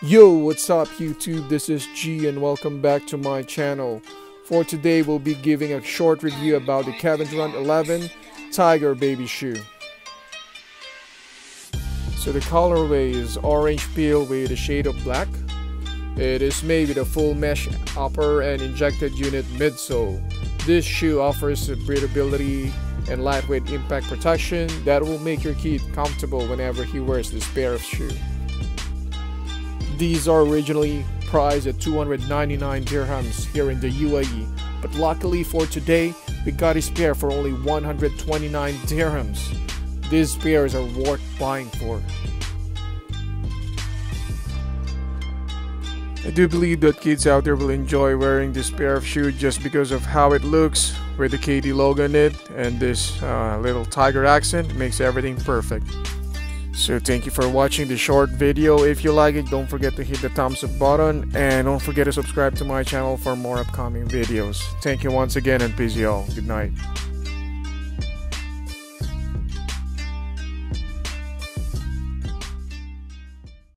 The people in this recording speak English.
Yo, what's up YouTube? This is G and welcome back to my channel. For today, we'll be giving a short review about the Kevin Durant 11 Tiger Baby Shoe. So the colorway is orange peel with a shade of black. It is made with a full mesh upper and injected unit midsole. This shoe offers a breathability and lightweight impact protection that will make your kid comfortable whenever he wears this pair of shoes. These are originally priced at 299 dirhams here in the UAE, but luckily for today, we got a pair for only 129 dirhams. These pairs are worth buying for. I do believe that kids out there will enjoy wearing this pair of shoes just because of how it looks with the KD logo on it and this uh, little tiger accent makes everything perfect. So thank you for watching the short video. If you like it, don't forget to hit the thumbs up button and don't forget to subscribe to my channel for more upcoming videos. Thank you once again and peace y'all. Good night.